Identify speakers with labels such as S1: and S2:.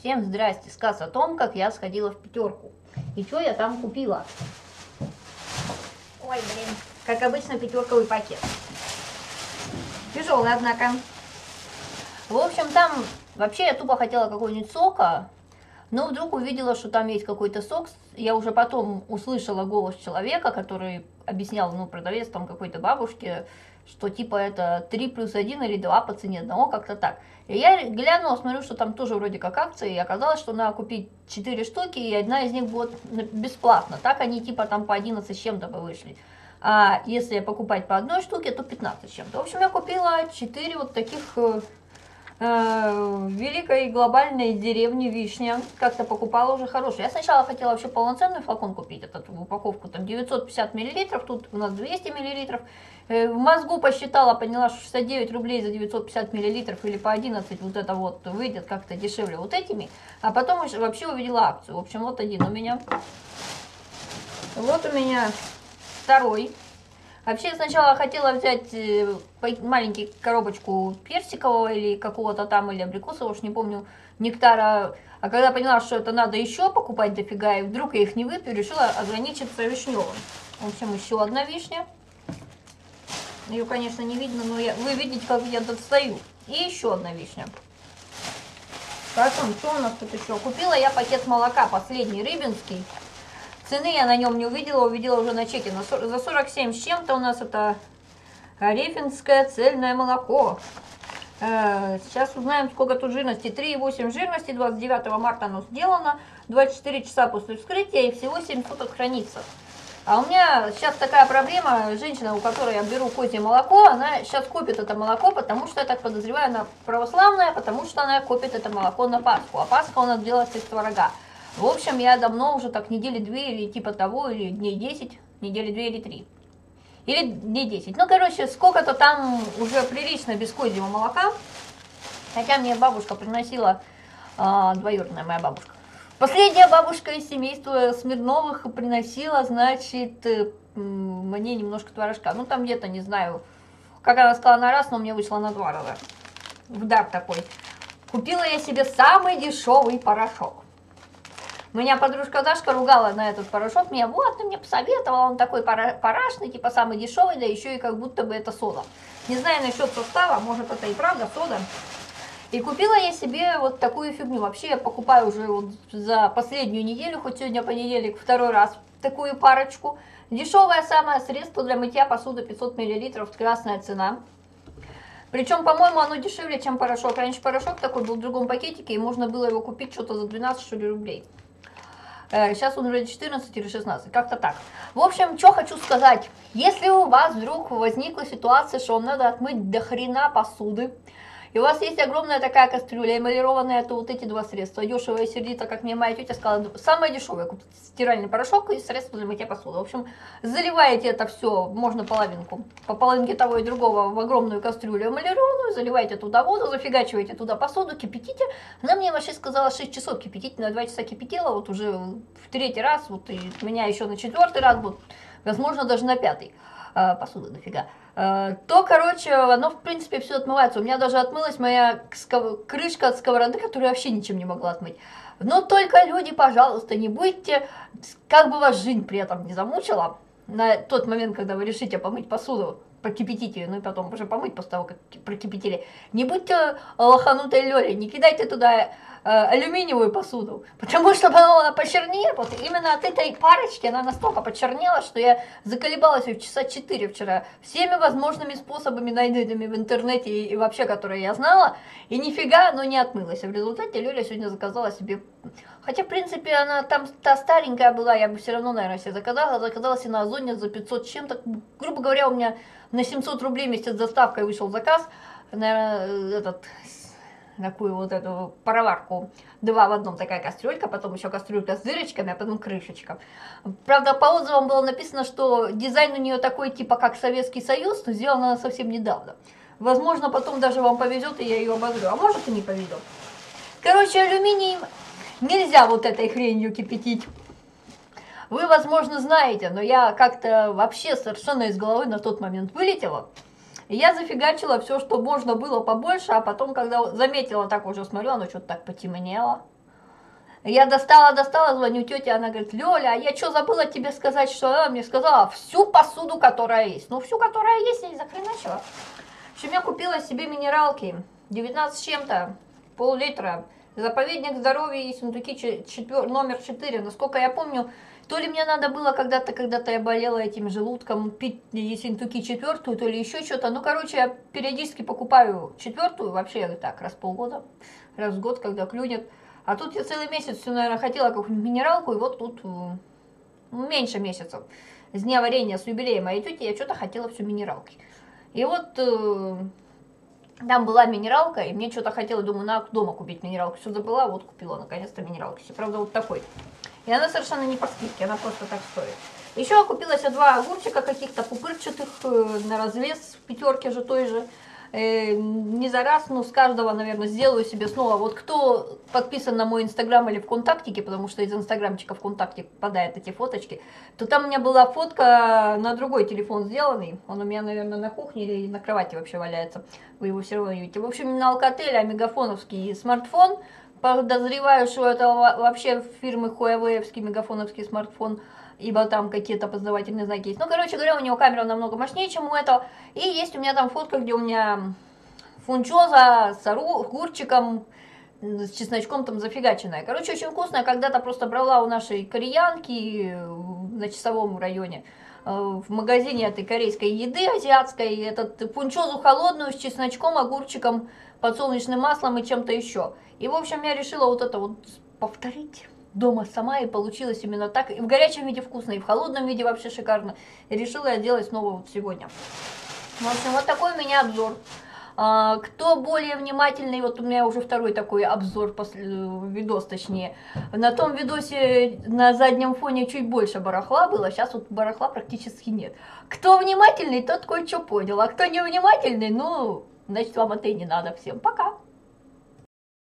S1: Всем здрасте. Сказ о том, как я сходила в пятерку. И что я там купила. Ой, блин. Как обычно, пятерковый пакет. Тяжелый, однако. В общем, там вообще я тупо хотела какого-нибудь сока, но вдруг увидела, что там есть какой-то сок. Я уже потом услышала голос человека, который объяснял, ну, продавец там какой-то бабушке, что типа это 3 плюс 1 или 2 по цене одного, как-то так. И я глянула, смотрю, что там тоже вроде как акции, и оказалось, что надо купить 4 штуки, и одна из них будет бесплатно. Так они типа там по 11 с чем-то бы вышли. А если покупать по одной штуке, то 15 с чем-то. В общем, я купила 4 вот таких э, э, великой глобальной деревни Вишня. Как-то покупала уже хорошую. Я сначала хотела вообще полноценный флакон купить, эту упаковку, там 950 миллилитров, тут у нас 200 миллилитров. Э, в мозгу посчитала, поняла, что 69 рублей за 950 миллилитров или по 11 вот это вот выйдет как-то дешевле вот этими. А потом вообще увидела акцию. В общем, вот один у меня. Вот у меня второй Вообще сначала хотела взять э, маленькую коробочку персикового или какого-то там, или абрикосового, уж не помню, нектара. А когда поняла, что это надо еще покупать дофига, и вдруг я их не выпью, решила ограничиться вишневым. В общем, еще одна вишня. Ее, конечно, не видно, но я, вы видите, как я достаю. И еще одна вишня. Потом, что у нас тут еще? Купила я пакет молока, последний, рыбинский. Цены я на нем не увидела, увидела уже на чеке. За 47 с чем-то у нас это рефинское цельное молоко. Э, сейчас узнаем, сколько тут жирности. 3,8 жирности, 29 марта оно сделано, 24 часа после вскрытия и всего 7 суток хранится. А у меня сейчас такая проблема, женщина, у которой я беру козье молоко, она сейчас копит это молоко, потому что, я так подозреваю, она православная, потому что она копит это молоко на Пасху. А Пасха у нас делается из творога. В общем, я давно уже так недели две или типа того, или дней 10, недели две или три. Или дней 10. Ну, короче, сколько-то там уже прилично без козьего молока. Хотя мне бабушка приносила, а, двоюродная моя бабушка. Последняя бабушка из семейства Смирновых приносила, значит, э, мне немножко творожка. Ну, там где-то, не знаю, как она сказала на раз, но мне вышло на два раза. В дар такой. Купила я себе самый дешевый порошок. Меня подружка Дашка ругала на этот порошок, меня вот, ты мне посоветовала, он такой парашный, типа самый дешевый, да еще и как будто бы это сода. Не знаю насчет состава, может это и правда сода. И купила я себе вот такую фигню. Вообще я покупаю уже вот за последнюю неделю, хоть сегодня понедельник, второй раз такую парочку. Дешевое самое средство для мытья посуды 500 мл, красная цена. Причем, по-моему, оно дешевле, чем порошок. Раньше порошок такой был в другом пакетике, и можно было его купить что-то за 12 что ли, рублей. Сейчас он уже 14 или 16, как-то так. В общем, что хочу сказать. Если у вас вдруг возникла ситуация, что вам надо отмыть до хрена посуды, и у вас есть огромная такая кастрюля эмалированная, то вот эти два средства, дешевая и сердито, как мне моя тетя сказала, самое дешевое, купить стиральный порошок и средство для мытья посуды. В общем, заливаете это все, можно половинку, по половинке того и другого в огромную кастрюлю эмалированную, заливаете туда воду, зафигачиваете туда посуду, кипятите. Она мне вообще сказала 6 часов кипятить, на 2 часа кипятила, вот уже в третий раз, вот и меня еще на четвертый раз, вот, возможно, даже на пятый. А, посуда дофига. Э, то, короче, оно, в принципе, все отмывается. У меня даже отмылась моя крышка от сковороды, которую вообще ничем не могла отмыть. Но только люди, пожалуйста, не будьте, как бы вас жизнь при этом не замучила, на тот момент, когда вы решите помыть посуду, прокипятить ее, ну и потом уже помыть после того, как прокипятили. Не будьте лоханутой Лёлей, не кидайте туда Э, алюминиевую посуду, потому что она почернела, вот именно от этой парочки она настолько почернела, что я заколебалась в часа 4 вчера всеми возможными способами, найденными в интернете и, вообще, которые я знала, и нифига, но не отмылась. в результате Лёля сегодня заказала себе, хотя, в принципе, она там та старенькая была, я бы все равно, наверное, себе заказала, заказала себе на Озоне за 500 чем-то, грубо говоря, у меня на 700 рублей вместе с доставкой вышел заказ, наверное, этот такую вот эту пароварку. Два в одном такая кастрюлька, потом еще кастрюлька с дырочками, а потом крышечка. Правда, по отзывам было написано, что дизайн у нее такой, типа как Советский Союз, но сделана она совсем недавно. Возможно, потом даже вам повезет, и я ее обозрю. А может и не повезет. Короче, алюминий нельзя вот этой хренью кипятить. Вы, возможно, знаете, но я как-то вообще совершенно из головы на тот момент вылетела. И я зафигачила все, что можно было побольше, а потом, когда заметила, так уже смотрю, оно что-то так потемнело. Я достала, достала, звоню тете, она говорит, Лёля, а я что забыла тебе сказать, что она мне сказала всю посуду, которая есть. Ну, всю, которая есть, я не захреначила. В общем, я купила себе минералки, 19 с чем-то, пол-литра. Заповедник здоровья и сундуки четвер... номер 4. Насколько я помню, то ли мне надо было когда-то, когда-то я болела этим желудком, пить ессентуки четвертую, то ли еще что-то. Ну, короче, я периодически покупаю четвертую, вообще так, раз в полгода, раз в год, когда клюнет. А тут я целый месяц, все, наверное, хотела какую-нибудь минералку, и вот тут ну, меньше месяцев с дня варенья, с юбилеем моей тети, я что-то хотела все минералки. И вот э, там была минералка, и мне что-то хотела, думаю, надо дома купить минералку. Все забыла, вот купила наконец-то минералку. Все, правда, вот такой. И она совершенно не по скидке, она просто так стоит. Еще я купила себе два огурчика каких-то пупырчатых э, на развес в пятерке же той же э, не за раз, но с каждого, наверное, сделаю себе снова. Вот кто подписан на мой инстаграм или ВКонтактике, потому что из инстаграмчика ВКонтакте попадают эти фоточки, то там у меня была фотка на другой телефон сделанный. Он у меня, наверное, на кухне или на кровати вообще валяется. Вы его все равно видите. В общем, на Alcatel мегафоновский смартфон. Подозреваю, что это вообще фирмы Huawei мегафоновский смартфон ибо там какие-то познавательные знаки есть. Ну, короче говоря, у него камера намного мощнее, чем у этого. И есть у меня там фотка, где у меня фунчоза с огурчиком, с чесночком там зафигаченная. Короче, очень вкусная. Когда-то просто брала у нашей кореянки на часовом районе э, в магазине этой корейской еды азиатской, этот пунчозу холодную с чесночком, огурчиком, подсолнечным маслом и чем-то еще. И, в общем, я решила вот это вот повторить дома сама, и получилось именно так. И в горячем виде вкусно, и в холодном виде вообще шикарно. И решила я делать снова вот сегодня. В общем, вот такой у меня обзор. А, кто более внимательный, вот у меня уже второй такой обзор, после, видос точнее. На том видосе на заднем фоне чуть больше барахла было, сейчас вот барахла практически нет. Кто внимательный, тот кое-что понял, а кто не внимательный, ну, значит вам это и не надо. Всем пока!